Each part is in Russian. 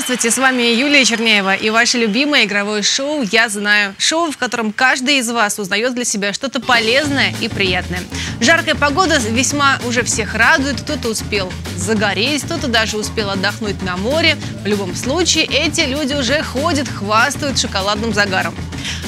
Здравствуйте, с вами Юлия Черняева и ваше любимое игровое шоу «Я знаю». Шоу, в котором каждый из вас узнает для себя что-то полезное и приятное. Жаркая погода весьма уже всех радует. Кто-то успел загореть, кто-то даже успел отдохнуть на море. В любом случае, эти люди уже ходят, хвастают шоколадным загаром.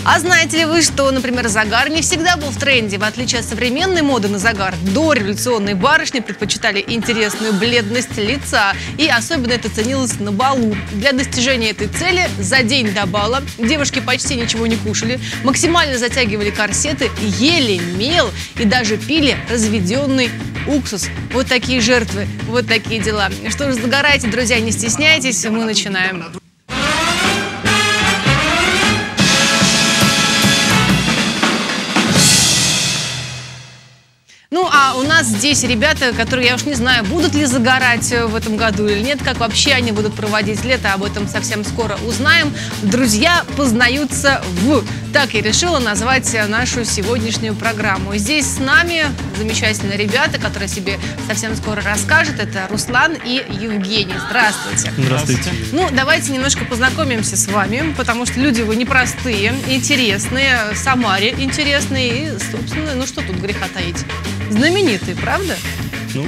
А знаете ли вы, что, например, загар не всегда был в тренде? В отличие от современной моды на загар, до революционной барышни предпочитали интересную бледность лица. И особенно это ценилось на балу. Для достижения этой цели за день до бала девушки почти ничего не кушали, максимально затягивали корсеты, ели мел и даже пили разведенный уксус. Вот такие жертвы, вот такие дела. Что ж, загорайте, друзья, не стесняйтесь, мы начинаем. А у нас здесь ребята, которые, я уж не знаю, будут ли загорать э, в этом году или нет, как вообще они будут проводить лето, об этом совсем скоро узнаем. Друзья познаются в... Так я решила назвать нашу сегодняшнюю программу. Здесь с нами замечательные ребята, которые себе совсем скоро расскажут. Это Руслан и Евгений. Здравствуйте. Здравствуйте. Ну, давайте немножко познакомимся с вами, потому что люди вы непростые, интересные, Самаре интересные и, собственно, ну что тут греха таить. Знаменитые, правда? Ну,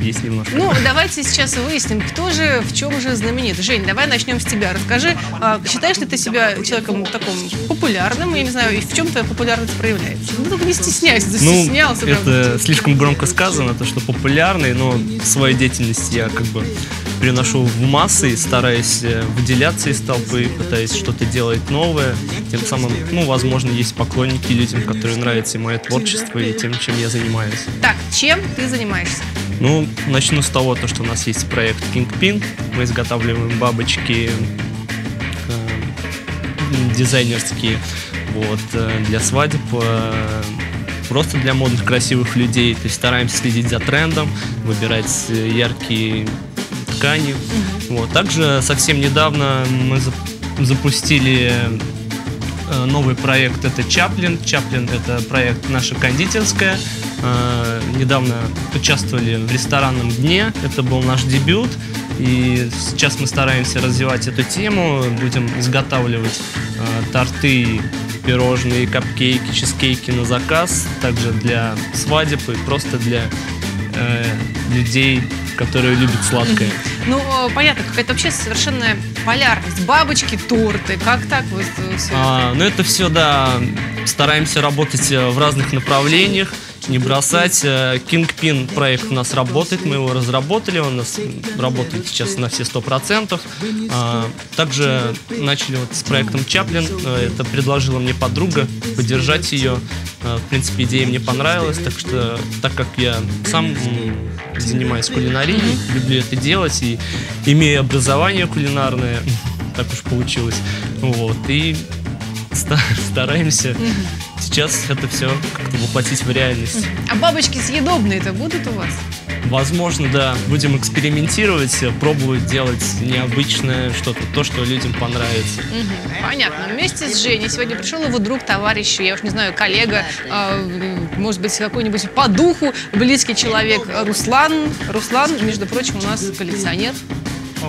есть немножко. Ну, давайте сейчас выясним, кто же, в чем же знаменит. Жень, давай начнем с тебя. Расскажи, а, считаешь ли ты себя человеком таким популярным? Я не знаю, и в чем твоя популярность проявляется? Ну, только не стесняйся, ну, застеснялся. прям. это слишком громко сказано, то, что популярный, но в своей деятельности я как бы переношу в массы, и стараюсь э, выделяться из толпы, пытаюсь что-то делать новое. Тем самым, ну, возможно, есть поклонники людям, которые нравится и мое творчество, и тем, чем я занимаюсь. Так, чем ты занимаешься? Ну, начну с того, то, что у нас есть проект Kingpin. Мы изготавливаем бабочки э, дизайнерские вот, э, для свадеб, э, просто для модных, красивых людей. То есть стараемся следить за трендом, выбирать э, яркие ткани. Вот. Также совсем недавно мы зап- запустили э, новый проект, это Чаплин. Чаплин это проект наша кондитерская. Э, Недавно участвовали в ресторанном дне, это был наш дебют. И сейчас мы стараемся развивать эту тему, будем изготавливать э, торты, пирожные, капкейки, чизкейки на заказ, также для свадеб и просто для людей, которые любят сладкое. Ну, э, понятно, какая-то вообще совершенная полярность. Бабочки, торты, как так вот всё А, ну это все, да, стараемся работать э, в разных направлениях, не бросать. Э, Kingpin проект у нас работает, мы его разработали, он у нас работает сейчас на все сто процентов. А, Также начали вот с проектом Чаплин, Э, это предложила мне подруга, поддержать ее. Э, В принципе, идея мне понравилась, так что, так как я сам занимаюсь кулинарией, люблю это делать и имея образование кулинарное, так уж получилось, вот, и ста- стараемся сейчас это все как-то воплотить в реальность. А бабочки съедобные-то будут у вас? Возможно, да, будем экспериментировать, пробовать делать необычное что-то, то, что людям понравится. Мгм, Понятно. Вместе с Женей сегодня пришел его друг, товарищ, я уж не знаю, коллега, э, может быть, какой-нибудь по духу близкий человек Руслан. Руслан, между прочим, у нас коллекционер.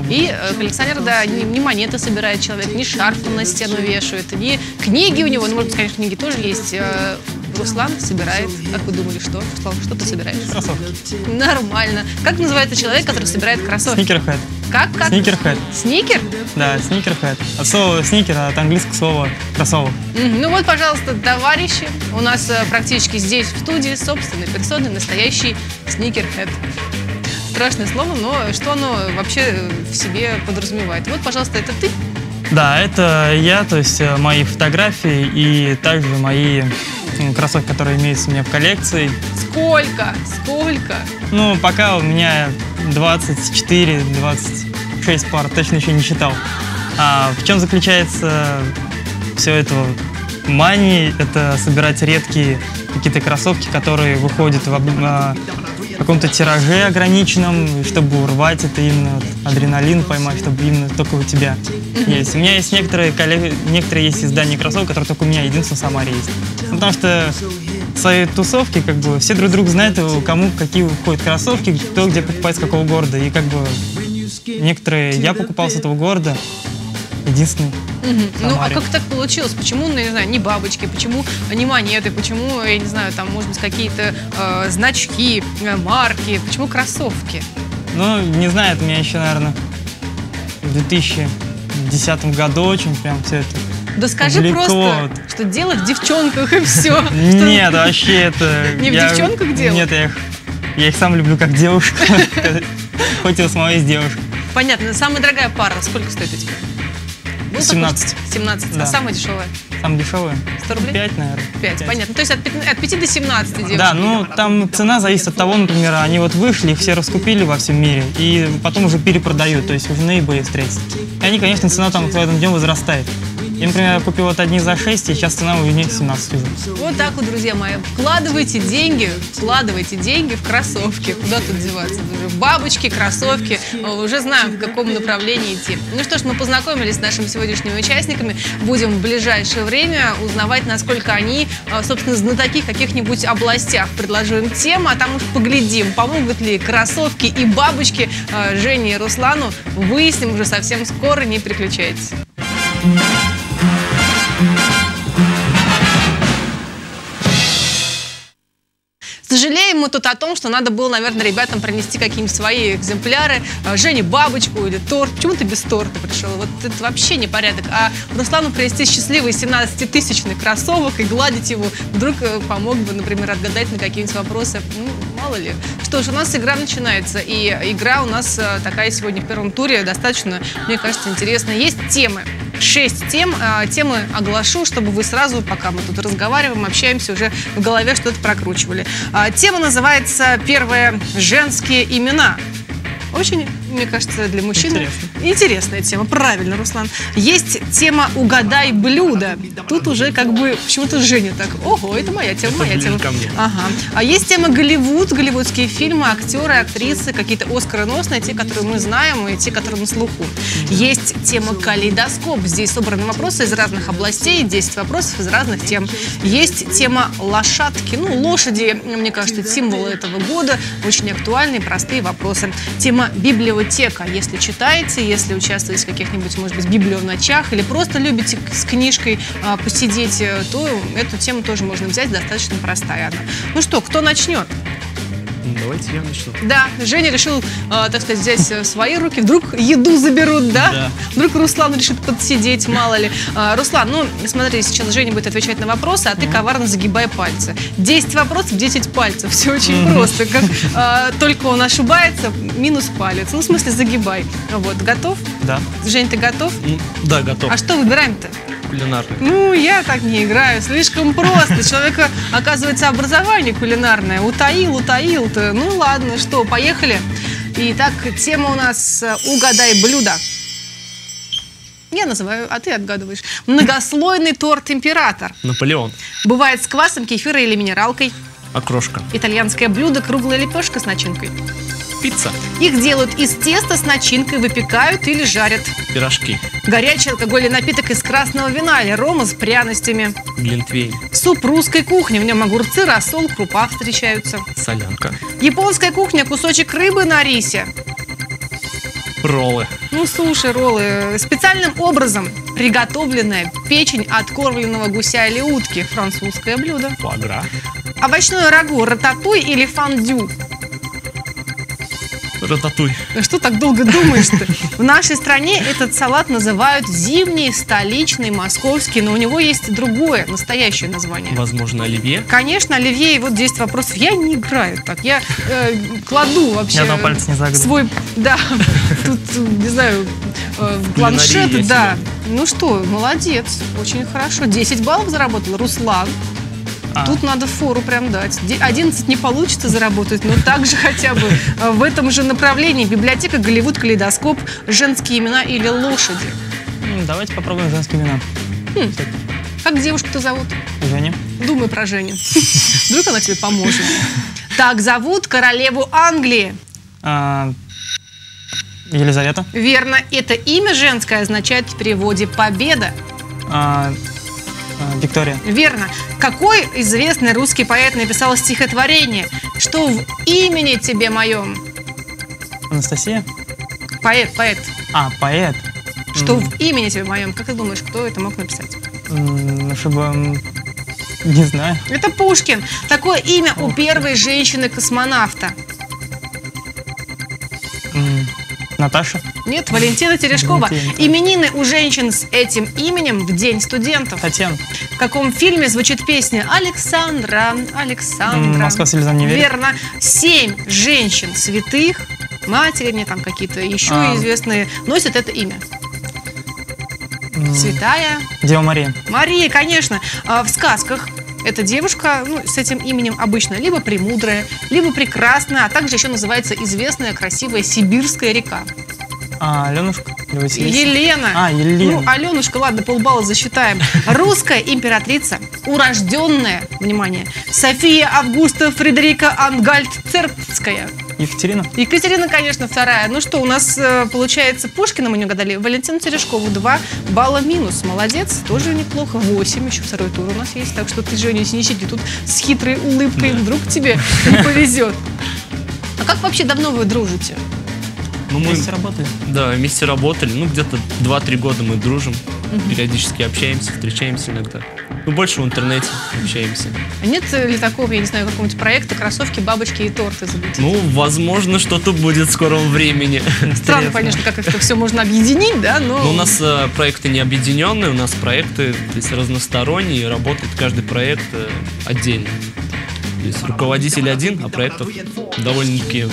И э, коллекционер, да, не, не монеты собирает человек, не шарфы на стену вешает, не книги у него, ну, может быть, конечно, книги тоже есть. Э, Руслан собирает, как вы думали, что? Руслан, что ты собираешь? Кроссовки. Нормально. Как называется человек, который собирает кроссовки? Сникерхед. Как? как? Сникерхед. Сникер? Да, сникерхед. От слова сникер, от английского слова кроссовок. Ну вот, пожалуйста, товарищи, у нас э, практически здесь, в студии, собственной персоной, настоящий сникерхед. Страшное слово, но что оно вообще в себе подразумевает? Вот, пожалуйста, это ты? Да, это я, то есть э, мои фотографии и также мои кроссовки, которые имеются у меня в коллекции. Сколько? Сколько? Ну, пока у меня 24-26 пар, точно еще не считал. А в чем заключается все это мании? Это собирать редкие какие-то кроссовки, которые выходят в а, каком-то тираже ограниченном, чтобы урвать это именно вот адреналин поймать, чтобы именно только у тебя есть. У меня есть некоторые, коллег- некоторые есть издания кроссовок, которые только у меня единственно в Самаре есть. Ну, потому что в своей тусовке как бы все друг друга знают, кому какие уходят кроссовки, кто где покупает с какого города. И как бы Некоторые я покупал с этого города. Единственный. Мгм. Ну, а как так получилось? Почему, ну, я не знаю, не бабочки, почему не монеты, почему, я не знаю, там, может быть, какие-то э, значки, э, марки, почему кроссовки? Ну, не знаю, это меня еще, наверное, в 2010 году очень прям все это. Да скажи Увлекло. просто, что дело в девчонках и все. Нет, вообще это... Не в девчонках дело? Нет, я их, я их сам люблю как девушка. Хоть и самой из девушек. Понятно. Самая дорогая пара, сколько стоит у тебя? Был такой? 17. 17. А Да. самая дешевая? Самые дешевые? 100 рублей? 5, наверное. 5. Понятно. То есть от 5, от 5 до 17 девушек. Да, ну там цена зависит от того, например, они вот вышли, их все раскупили во всем мире, и потом уже перепродают, то есть уже на eBay встретить. И они, конечно, цена там с каждым днем возрастает. Я, например, купил вот одни за 6, и сейчас цена у них 17 уже. Вот так вот, друзья мои. Вкладывайте деньги, вкладывайте деньги в кроссовки. Куда тут деваться? Бабочки, кроссовки. Э, Уже знаем, в каком направлении идти. Ну что ж, мы познакомились с нашими сегодняшними участниками. Будем в ближайшее время узнавать, насколько они, э, собственно, знатоки каких-нибудь областях. Предложим тему, а там уж поглядим, помогут ли кроссовки и бабочки э, Жене и Руслану. Выясним уже совсем скоро. Не переключайтесь. сожалению, Сожалеем мы тут о том, что надо было, наверное, ребятам принести какие-нибудь свои экземпляры. Э, Жене бабочку или торт. Почему ты без торта пришел? Вот это вообще непорядок. А Руслану принести счастливый 17-тысячный кроссовок и гладить его вдруг э, помог бы, например, отгадать на какие-нибудь вопросы. Ну, мало ли. Что ж, у нас игра начинается. И игра у нас э, такая сегодня в первом туре достаточно, мне кажется, интересная. Есть темы. Шесть тем. А, Темы оглашу, чтобы вы сразу, пока мы тут разговариваем, общаемся, уже в голове что-то прокручивали. А, Тема называется первая «Женские имена». Очень, мне кажется, для мужчин Интересно. интересная тема. Правильно, Руслан. Есть тема «Угадай блюдо». Тут уже как бы почему-то Женя так, ого, это моя тема, Это моя тема. ко мне. Ага. А есть тема Голливуд, голливудские фильмы, актеры, актрисы, какие-то оскароносные, те, которые мы знаем, и те, которые на слуху. Есть тема калейдоскоп. Здесь собраны вопросы из разных областей, 10 вопросов из разных тем. Есть тема лошадки, ну, лошади, мне кажется, символы этого года, очень актуальные, простые вопросы. Тема библиотека. Если читаете, если участвуете в каких-нибудь, может быть, библионочах или просто любите с книжкой а, посидеть, э, то эту тему тоже можно взять, достаточно простая она. Ну что, кто начнет? Давайте я начну. Да, Женя решил, э, так сказать, взять э, свои руки. Вдруг еду заберут, да? Да. Вдруг Руслан решит подсидеть, мало ли. А, Руслан, ну, смотри, сейчас Женя будет отвечать на вопросы, а ты коварно загибай пальцы. 10 вопросов, 10 пальцев. Все очень просто. Как э, только он ошибается, минус палец. Ну, в смысле, загибай. Вот, готов? Да. Жень, ты готов? Да, готов. А что выбираем-то? Кулинарный. Ну, я так не играю. Слишком просто. Человека, оказывается, образование кулинарное. Утаил, утаил-то. Ну, ладно, что, поехали. Итак, тема у нас э, «Угадай блюдо». Я называю, а ты отгадываешь. Многослойный торт «Император». Наполеон. Бывает с квасом, кефиром или минералкой. Окрошка. Итальянское блюдо «Круглая лепешка» с начинкой. Пицца. Их делают из теста с начинкой, выпекают или жарят. Пирожки. Горячий алкогольный напиток из красного вина или рома с пряностями. Глинтвейн. Суп русской кухни. В нем огурцы, рассол, крупа встречаются. Солянка. Японская кухня. Кусочек рыбы на рисе. Роллы. Ну, суши, роллы. Специальным образом приготовленная печень откормленного гуся или утки. Французское блюдо. Фуагра. Овощное рагу. Рататуй или фондю. Рататуй. Ну Что так долго думаешь-то? В нашей стране этот салат называют зимний, столичный, московский, но у него есть другое, настоящее название. Возможно, оливье. Конечно, Оливье, и вот 10 вопросов. Я не играю так. Я э, кладу вообще Ни одного пальца не загадываю. свой, да, тут, не знаю, э, планшет, да. Ну что, молодец, очень хорошо. 10 баллов заработал Руслан. А. Тут надо фору прям дать. Де- 11 не получится заработать, но также хотя бы э, в этом же направлении. Библиотека, Голливуд, калейдоскоп, женские имена или лошади. Давайте попробуем женские имена. Как девушку-то зовут? Женя. Думай про Женю. Вдруг она тебе поможет. Так зовут королеву Англии. А, Елизавета. Верно, это имя женское означает в переводе «победа». А, Виктория. Верно. Какой известный русский поэт написал стихотворение? Что в имени тебе моем? Анастасия. Поэт, поэт. А, поэт. Что М, в имени тебе моем? Как ты думаешь, кто это мог написать? м, Чтобы... Не знаю. Это Пушкин. Такое имя у первой женщины-космонавта. Наташа? Нет, Валентина Терешкова. Валентина. Именины у женщин с этим именем в День студентов. Татьяна. В каком фильме звучит песня Александра, Александра? «Москва слезам не верит». Верно. Семь женщин святых, матери мне там какие-то еще А. известные, носят это имя. Святая Дева Мария. Мария, конечно. А В сказках эта девушка ну, с этим именем обычно либо премудрая, либо прекрасная, а также еще называется известная красивая сибирская река. А, Аленушка? Елена. А, Елена. Ну, Аленушка, ладно, полбалла засчитаем. Русская императрица, урожденная, внимание, София Августа Фредерика Ангальд-Цербская. Екатерина? Екатерина, конечно, вторая. Ну что, у нас э, получается Пушкина мы не угадали. Валентина Терешкову 2 балла минус. Молодец, тоже неплохо. 8, еще второй тур у нас есть. Так что ты, Женя, не сиди тут с хитрой улыбкой. Вдруг тебе не повезет. А как вообще давно вы дружите? Ну, мы, Вместе работали? да, вместе работали. Ну, где-то 2-3 года мы дружим. Периодически общаемся, встречаемся иногда. Ну, больше в интернете общаемся. А нет ли такого, я не знаю, какого-нибудь проекта «Кроссовки, бабочки и торты» замутить? Ну, возможно, что-то будет в скором времени. Странно, конечно, как это все можно объединить, да, но... Но у нас э, проекты не объединенные, у нас проекты то есть, разносторонние, работает каждый проект э, отдельно. То есть руководитель один, а проектов довольно-таки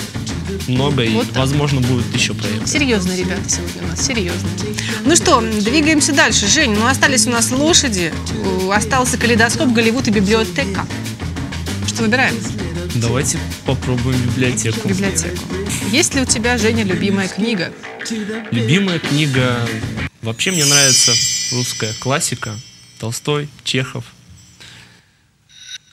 много, и, Вот так. возможно, будет еще проект. Серьезные ребята сегодня у нас, серьезные. Ну что, двигаемся дальше. Жень, ну остались у нас лошади, остался калейдоскоп, Голливуд и библиотека. Что выбираем? Давайте попробуем библиотеку. Библиотеку. Есть ли у тебя, Женя, любимая книга? Любимая книга... Вообще мне нравится русская классика. Толстой, Чехов.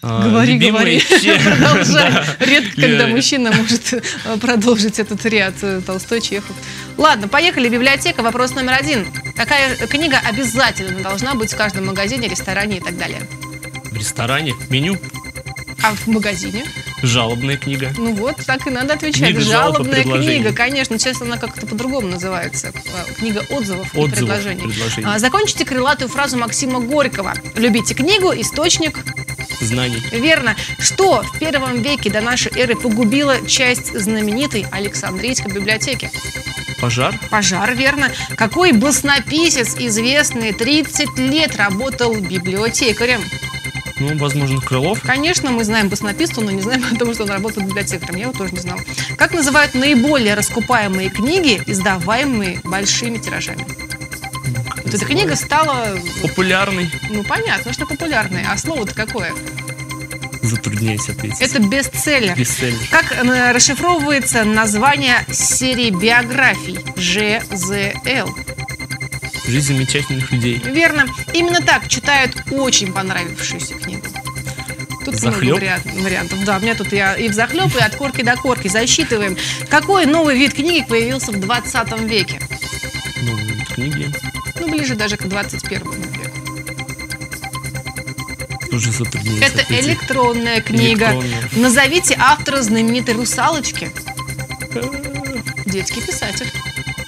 А, Говори, любимые говори. Продолжай. Да. Редко, когда мужчина может э, продолжить этот ряд. э, Толстой, Чехов. Ладно, поехали. Библиотека. Вопрос номер один. Какая книга обязательно должна быть в каждом магазине, ресторане и так далее? В ресторане меню А в магазине? жалобная книга. Ну вот, так и надо отвечать. Книга жалоб и Жалобная предложений. книга, конечно. Сейчас она как-то по-другому называется. Э, Книга отзывов, и Отзывов, предложений. предложений. А, закончите крылатую фразу Максима Горького. Любите книгу, источник. Знаний. Верно. Что в первом веке до нашей эры погубила часть знаменитой Александрийской библиотеки? Пожар. Пожар, верно. Какой баснописец, известный 30 лет работал библиотекарем? Ну, возможно, Крылов. Конечно, мы знаем баснописца, но не знаем о том, что он работает библиотекарем. Я его тоже не знала. Как называют наиболее раскупаемые книги, издаваемые большими тиражами? Эта книга стала, Популярный. ну, понятно, что популярной. А слово-то какое? Затрудняюсь ответить. Это бестселлер. бестселлер. Как э, расшифровывается название серии биографий ЖЗЛ? Жизнь замечательных людей. Верно. Именно так читают очень понравившуюся книгу. Тут много Захлёб? вариант- вариантов. Да, у меня тут я и в захлеб, и от корки до корки. Засчитываем. Какой новый вид книги появился в 20 веке? Ну, книги Ну, ближе даже к 21 веку. Тоже затрудняюсь Это электронная книга. Электронная. Назовите автора знаменитой «Русалочки». Детский писатель,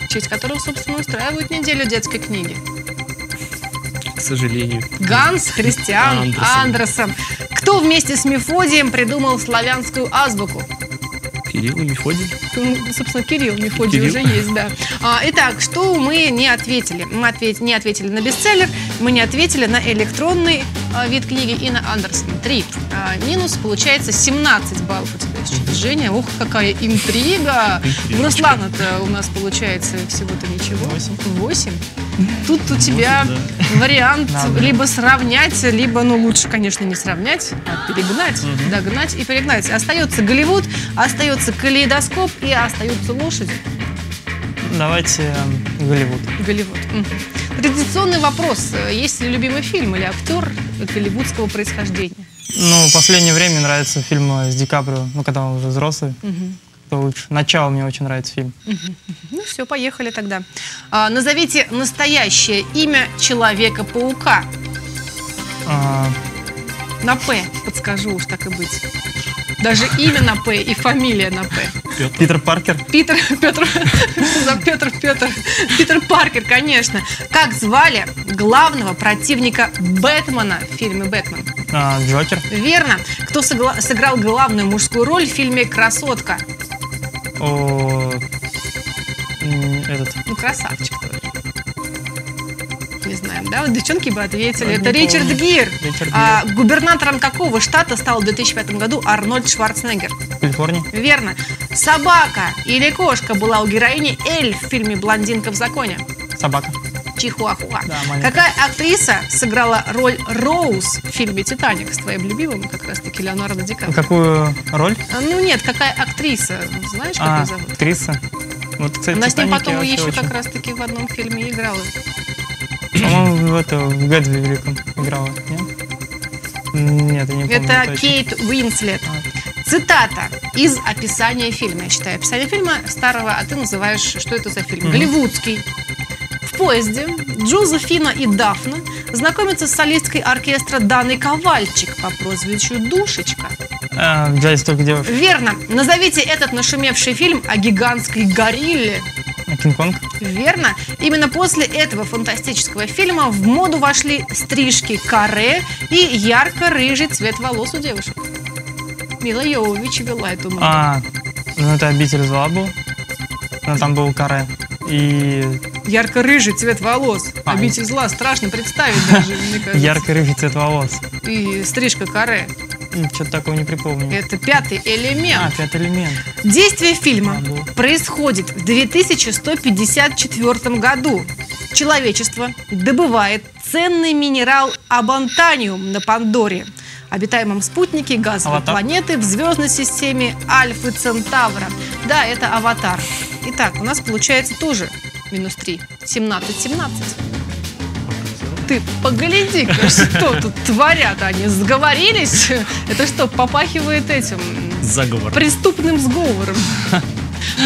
в честь которого, собственно, устраивают неделю детской книги. К сожалению. Ганс Христиан Андерсон. Андерсон. Кто вместе с Мефодием придумал славянскую азбуку? Кирилл и Мефодий. Ну, собственно, Кирилл Мефодий Кирилл. уже есть, да. А, итак, что мы не ответили? Мы ответ- не ответили на бестселлер, мы не ответили на электронный вид книги и на Андерсона. Три. А, минус, получается, 17 баллов у тебя сейчас. Женя, ух, какая интрига. У. Руслана-то у нас получается всего-то ничего. Восемь. Восемь. Тут у тебя да. вариант Надо. либо сравнять, либо, ну, лучше, конечно, не сравнять, а перегнать, догнать и перегнать. Остается Голливуд, остается калейдоскоп и остаются лошади. Давайте эм, Голливуд. Голливуд. Мгм. Традиционный вопрос. Есть ли любимый фильм или актер голливудского происхождения? Ну, в последнее время нравятся фильмы с Ди Каприо, ну, когда он уже взрослый, Мгм. то лучше. Начало мне очень нравится фильм. Ну все, поехали тогда. А, назовите настоящее имя Человека-паука. А, На «П» подскажу уж так и быть. Даже имя на П и фамилия на П. Питер Паркер. Питер, Петр, за Петр, Петр, Питер Паркер, конечно. Как звали главного противника Бэтмена в фильме «Бэтмен»? А, Джокер. Верно. Кто сыграл главную мужскую роль в фильме «Красотка»? О, этот. Ну, красавчик тоже. Знаем, да? Вот девчонки бы ответили. Это Ричард. Гир. Ричард А, губернатором какого штата стал в 2005 году Арнольд Шварценеггер? Калифорния. Верно. Собака или кошка была у героини Эль в фильме «Блондинка в законе»? Собака. Чихуахуа. Да, маленькая. Какая актриса сыграла роль Роуз в фильме «Титаник» с твоим любимым, как раз-таки Леонардо Ди Каприо? Какую роль? А, Ну нет, какая актриса? Знаешь, как А, ее зовут? актриса. Вот, кстати, Она с ним потом еще очень- как раз-таки в одном фильме играла. По-моему, в это, в Гэтсби великом играла, нет? Нет, я не помню Это точно. Кейт Уинслет. Цитата из описания фильма. Я читаю описание фильма старого, а ты называешь, что это за фильм. Мгм. Голливудский. В поезде Джозефина и Дафна знакомятся с солисткой оркестра Даной Ковальчик по прозвищу Душечка. А, в джазе только девушек. Верно. Назовите этот нашумевший фильм о гигантской горилле. Кинг-Конг. Верно. Именно после этого фантастического фильма в моду вошли стрижки каре и ярко-рыжий цвет волос у девушек. Мила Йовович вела эту моду. А, ну это обитель зла был. Но там был каре. И Ярко-рыжий цвет волос. А, Обитель зла. Страшно представить даже, мне кажется. ярко-рыжий цвет волос. И стрижка каре. Что-то такого не припомню. Это пятый А, элемент. пятый элемент. Действие фильма был. происходит в 2154 году. Человечество добывает ценный минерал абантаниум на Пандоре, обитаемом спутнике газовой Аватар? планеты в звездной системе Альфы Центавра. Да, это аватар. Итак, у нас получается тоже минус 3. 17-17. Ты погляди что тут творят они. Сговорились? Это что, попахивает этим Заговор. преступным сговором.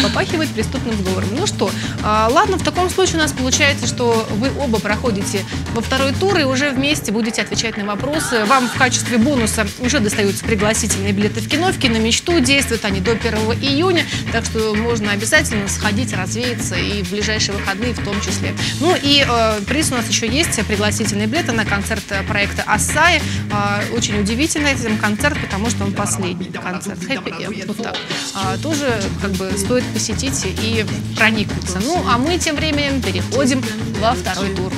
Попахивает преступным сговором. Ну что, а, ладно, в таком случае у нас получается, что вы оба проходите во второй тур и уже вместе будете отвечать на вопросы. Вам в качестве бонуса уже достаются пригласительные билеты в кино, в киномечту. Действуют они до 1 июня, так что можно обязательно сходить, развеяться и в ближайшие выходные в том числе. Ну и э, приз у нас еще есть, пригласительные билеты на концерт э, проекта «Ассаи». А, очень удивительный этим концерт, потому что он последний концерт. Happy End, вот так. А, тоже как бы стоит посетить и проникнуться. Ну, а мы тем временем переходим во второй тур.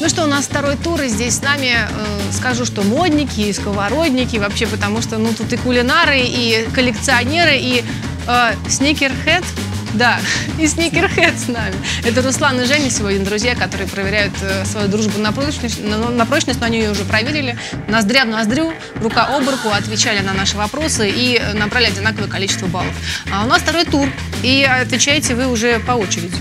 Ну что, у нас второй тур, и здесь с нами, э, скажу, что модники и сковородники, вообще, потому что, ну, тут и кулинары, и коллекционеры, и э, сникерхед, да, и сникерхед с нами. Это Руслан и Женя сегодня, друзья, которые проверяют э, свою дружбу на прочность, на, на прочность, но они ее уже проверили. Ноздря в ноздрю, рука об руку, отвечали на наши вопросы и э, набрали одинаковое количество баллов. А у нас второй тур, и отвечаете вы уже по очереди.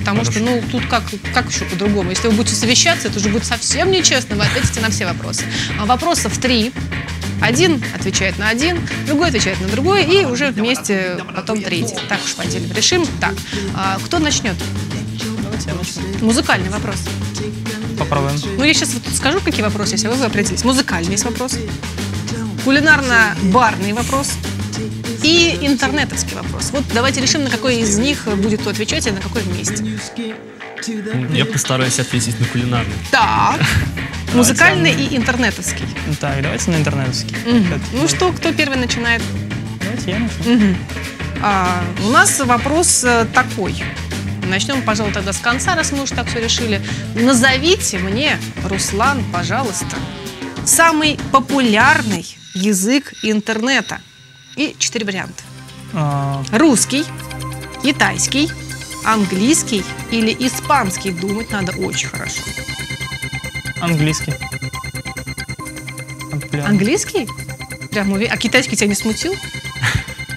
Потому что, ну, тут как, как еще по-другому? Если вы будете совещаться, это уже будет совсем нечестно, вы ответите на все вопросы. А вопросов три. Один отвечает на один, другой отвечает на другой, и уже вместе потом третий. Так уж поделим. Решим. Так, а, кто начнет? Музыкальный вопрос. Попробуем. Ну, я сейчас вот скажу, какие вопросы есть, а вы определитесь. Музыкальный есть вопрос, кулинарно-барный вопрос и интернетовский вопрос. Вот давайте решим, на какой из них будет кто отвечать, и на какой вместе. Я постараюсь ответить на кулинарный. Так. Музыкальный и интернетовский. Так, давайте на интернетовский. Это- Ну что, кто первый начинает? Давайте я начну. Мгм. А, у нас вопрос э, такой. Начнем, пожалуй, тогда с конца, раз мы уж так все решили. Назовите мне, Руслан, пожалуйста, самый популярный язык интернета. И четыре варианта. А, Русский, китайский, английский или испанский. Думать надо очень хорошо. Английский. Популярный. Английский? Прям уверен. А китайский тебя не смутил?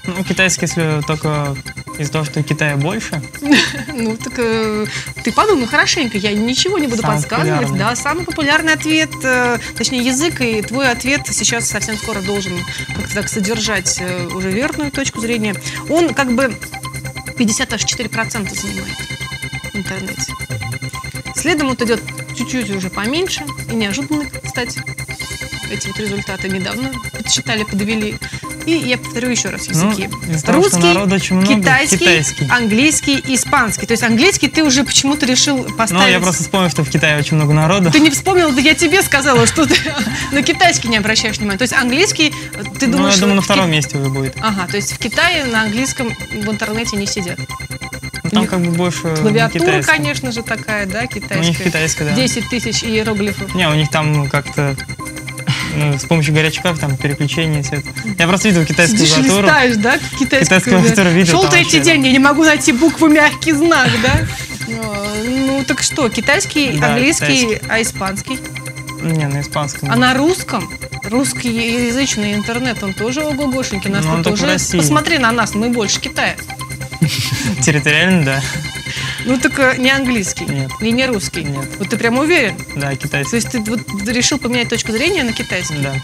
Ну, китайский, если только из-за того, что Китая больше. Ну, так э, ты подумай хорошенько, я ничего не буду Самый подсказывать. популярный. Да, самый популярный ответ, э, точнее язык, и твой ответ сейчас совсем скоро должен как-то так содержать э, уже верную точку зрения. Он как бы 50 аж 4% занимает в интернете. Следом вот идет чуть-чуть уже поменьше и неожиданно, кстати, эти вот результаты недавно подсчитали, подвели. И я повторю еще раз языки. Ну, того, Русский, много, китайский, китайский. английский, испанский. То есть английский ты уже почему-то решил поставить... Ну, я просто вспомнил, что в Китае очень много народу. Ты не вспомнил, да я тебе сказала, что ты на китайский не обращаешь внимания. То есть английский, ты Ну, думаешь... я думаю, на втором месте уже будет. Ага, то есть в Китае на английском в интернете не сидят. Там как бы больше Клавиатура, конечно же, такая, да, У них китайская. китайская, да. 10 тысяч иероглифов. Не, у них там как-то ну, с помощью горячков, там, переключения, все это. Я просто видел китайскую Сидишь, клавиатуру. листаешь, да, китайскую Китайскую клавиатуру видел, Шел третий вообще, день, я не могу найти букву мягкий знак, да? Ну, так что, китайский, Да, английский, а испанский? Не, на испанском. А на русском? Русскоязычный интернет, он тоже ого-гошенький. Нас Ну, тут уже... России. Посмотри на нас, мы больше Китая. Территориально, да. Ну, так э, не английский. Нет. И не русский. Нет. Вот ты прям уверен? Да, То китайский. есть ты вот решил поменять точку зрения на китайский? Да.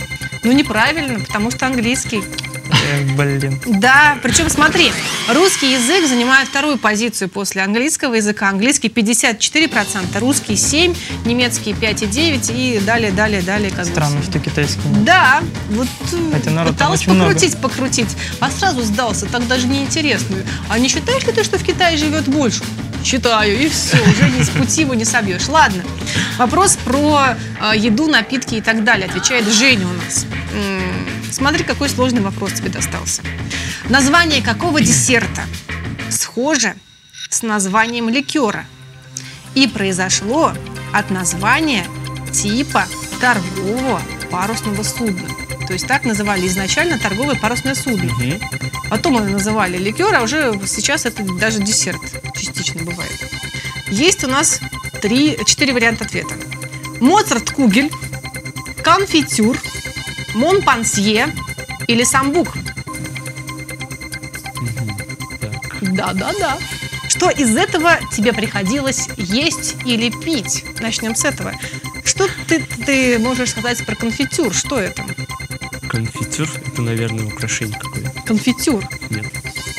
Ну, неправильно, потому что английский. Блин. Да, причем смотри, русский язык занимает вторую позицию после английского языка. Английский 54%, русский 7%, немецкий 5,9% и далее, далее, далее. Как бы Странно, всё. что китайский нет. Да, вот э, Хотя народ пыталась очень много. покрутить, покрутить, а сразу сдался, так даже неинтересно. А не считаешь ли ты, что в Китае живет больше? Считаю, и все, уже ни с пути его не собьешь. Ладно, вопрос про э, еду, напитки и так далее. Отвечает Женя у нас. Смотри, какой сложный вопрос тебе достался. Название какого десерта схоже с названием ликера и произошло от названия типа торгового парусного судна. То есть так называли изначально торговое парусное судно. Мгм. Потом это называли ликер, а уже сейчас это даже десерт частично бывает. Есть у нас три, четыре варианта ответа. Моцарткугель, конфитюр, Монпансье или самбук. Да-да-да. Что из этого тебе приходилось есть или пить? Начнем с этого. Что ты, ты можешь сказать про конфитюр? Что это? Конфитюр это, наверное, украшение какое-то. Конфитюр. Нет.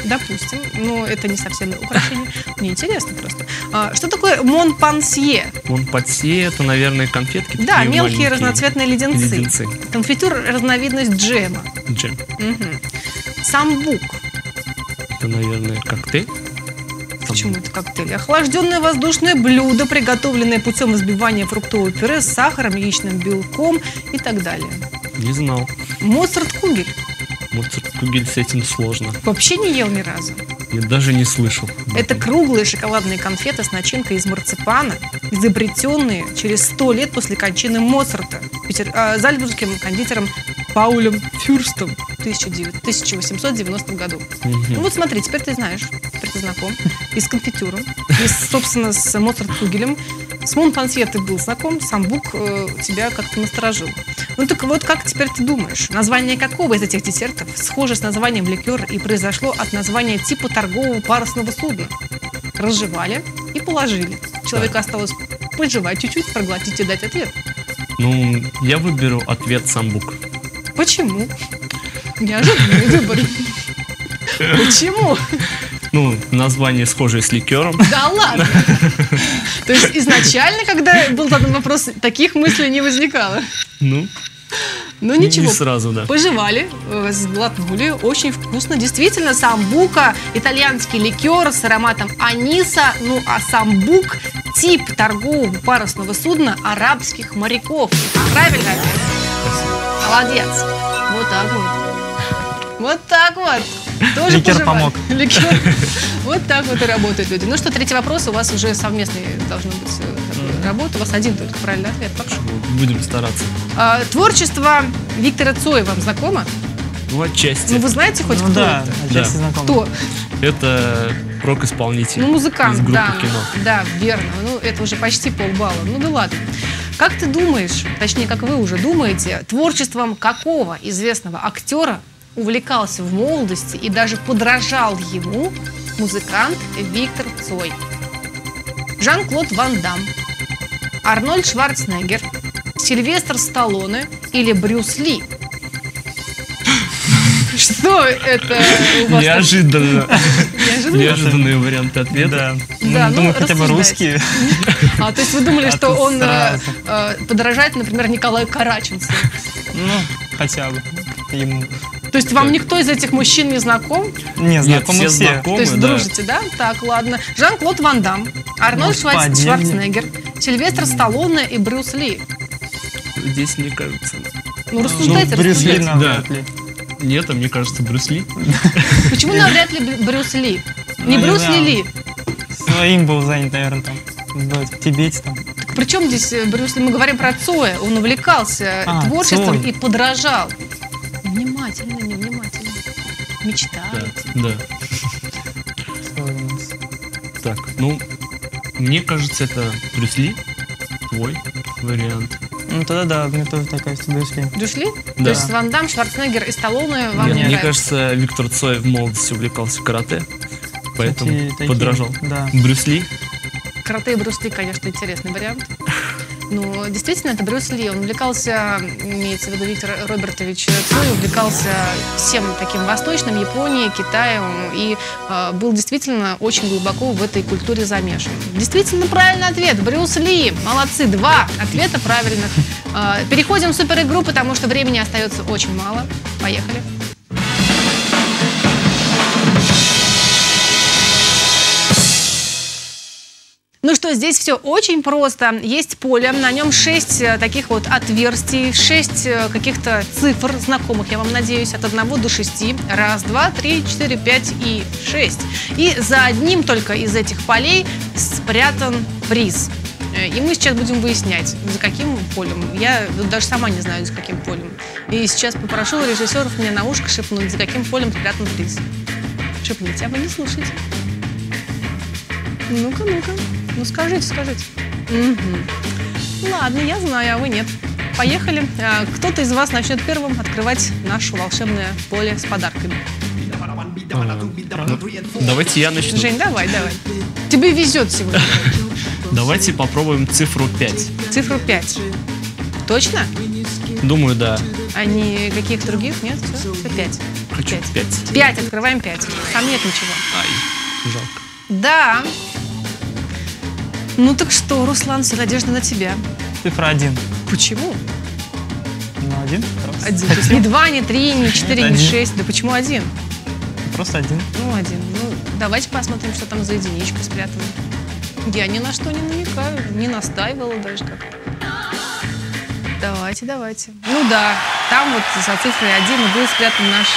Допустим. Но это не совсем украшение. Мне интересно просто. А, что такое Монпансье? Монпатье это, наверное, конфетки. Да, мелкие маленькие. разноцветные леденцы. Леденцы. Конфитюр – разновидность джема. Джем. Мгм. Самбук. Это, наверное, коктейль. Почему это коктейль? Охлажденное воздушное блюдо, приготовленное путем взбивания фруктового пюре с сахаром, яичным белком и так далее. Не знал. Моцарт Кугель с этим сложно. Вообще не ел ни разу. Я даже не слышал. Это круглые шоколадные конфеты с начинкой из марципана, изобретенные через сто лет после кончины Моцарта Питер, а, зальцбургским кондитером Паулем Фюрстом в 1900 1890 году. Мгм. Ну вот смотри, теперь ты знаешь, теперь ты знаком. И с конфитюром, и, собственно, с Моцарт Кугелем. С Монпансье ты был знаком, сам Бук э, тебя как-то насторожил. Ну так вот, как теперь ты думаешь, название какого из этих десертов схоже с названием ликер и произошло от названия типа торгового парусного судна? Разжевали и положили. Человеку осталось пожевать чуть-чуть, проглотить и дать ответ. Ну, я выберу ответ самбук. Почему? Неожиданный выбор. Почему? Ну, название схожее с ликером. Да ладно. То есть изначально, когда был задан вопрос, таких мыслей не возникало. Ну, Ну не ничего, сразу, да. пожевали, э, сглотнули, очень вкусно. Действительно, самбука, итальянский ликер с ароматом аниса, ну а самбук – тип торгового парусного судна арабских моряков. Правильно? Молодец. Вот так вот. Вот так вот. Тоже Ликер пожевали. помог. Ликер. Вот так вот и работают люди. Ну что, третий вопрос у вас уже совместный должно быть э, работа. У вас один только правильный ответ. Пока. Будем стараться. А, творчество Виктора Цоя вам знакомо? Ну, отчасти. Ну, вы знаете хоть Ну кто да, это? отчасти Да. Кто? Это рок-исполнитель. Ну, музыкант, из да. кино. Да, верно. Ну, это уже почти полбалла. Ну, да ладно. Как ты думаешь, точнее, как вы уже думаете, творчеством какого известного актера увлекался в молодости и даже подражал ему музыкант Виктор Цой? Жан-Клод Ван Дам, Арнольд Шварценеггер, Сильвестр Сталлоне или Брюс Ли? Что это у вас? Неожиданно. Неожиданные варианты ответа. Да. Ну, думаю, хотя бы русские. А, то есть вы думали, А что он э, э, подражает, например, Николаю Караченцу? Ну, хотя бы. Ему. То есть вам никто из этих мужчин не знаком? Не, Нет, знакомы все все. знакомы. То есть да. дружите, да? Так, ладно. Жан-Клод Ван Дам, Арнольд Шварц-? Шварценеггер, Сильвестр Сталлоне и Брюс Ли. Здесь, мне кажется... Ну, рассуждайте, Ну, Брюс Ли рассуждайте. навряд Да. ли. Нет, а мне кажется, Брюс Ли. Почему навряд ли Брю- Брюс Ли? Не Ну, не Брюс Ли знаю. Ли. Своим был занят, наверное, там. В Тибете там. Так при чем здесь э, Брюс Ли? Мы говорим про Цоя. Он увлекался А, творчеством Цой. и подражал. Внимательно, невнимательно. Да, Мечтаете. да. Нас. Так, ну, мне кажется, это Брюс Ли. Твой вариант. Ну тогда да, мне тоже так кажется, Брюс Ли. Брюс Ли? Да. То есть Ван Дам, Шварценеггер и Сталлоне вам Нет, не мне нравятся? кажется, Виктор Цой в молодости увлекался карате, поэтому Такие- такие, подражал. Да. Брюс Ли. Карате и Брюс Ли, конечно, интересный вариант. Ну, действительно, это Брюс Ли. Он увлекался, имеется в виду Виктор Робертович Цой, увлекался всем таким восточным, Японией, Китаем, и э, был действительно очень глубоко в этой культуре замешан. Действительно правильный ответ. Брюс Ли. Молодцы. Два ответа правильных. Э, переходим в суперигру, потому что времени остается очень мало. Поехали. Ну что, здесь все очень просто. Есть поле, на нем 6 таких вот отверстий, 6 каких-то цифр знакомых, я вам надеюсь, от 1 до 6. Раз, два, три, четыре, пять и 6. И за одним только из этих полей спрятан приз. Э, И мы сейчас будем выяснять, за каким полем. Я даже сама не знаю, за каким полем. И сейчас попрошу режиссеров мне на ушко шепнуть, за каким полем спрятан приз. Шепните, а вы не слушайте. Ну-ка, ну-ка. Ну скажите, скажите. Мгм. Ладно, я знаю, а вы нет. Поехали. А, Кто-то из вас начнет первым открывать наше волшебное поле с подарками. Давайте я начну. Жень, давай, давай. Тебе везет сегодня. Давайте попробуем цифру 5. Цифру 5. Точно? Думаю, да. А не каких других? Нет? Все, все 5. Хочу 5. 5, открываем 5. Там нет ничего. Ай, жалко. Да. Ну так что, Руслан, вся надежда на тебя. Цифра один. Почему? Ну, один. Просто Один. То есть не два, не три, не четыре, Нет, не один. шесть. Да почему один? Просто один. Ну, один. Ну, давайте посмотрим, что там за единичка спрятана. Я ни на что не намекаю, не настаивала даже как. Давайте, давайте. Ну да, там вот за цифрой один и был спрятан наш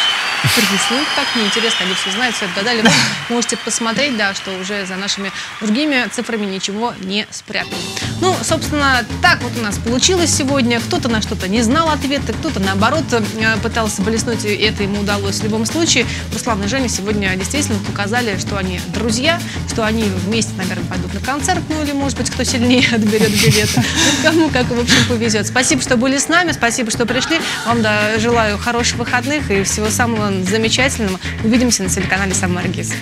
Ну, так неинтересно, они все знают, все отгадали. Вы можете посмотреть, да, что уже за нашими другими цифрами ничего не спрятано. Ну, собственно, так вот у нас получилось сегодня. Кто-то на что-то не знал ответа, кто-то, наоборот, э, пытался блеснуть, и это ему удалось. В любом случае, Руслан и Женя сегодня действительно показали, что они друзья, что они вместе, наверное, пойдут на концерт, ну или, может быть, кто сильнее отберет билеты. Ну, кому как, в общем, повезет. Спасибо, что были с нами, спасибо, что пришли. Вам да, желаю хороших выходных и всего самого замечательного. Увидимся на телеканале «Самаргиз».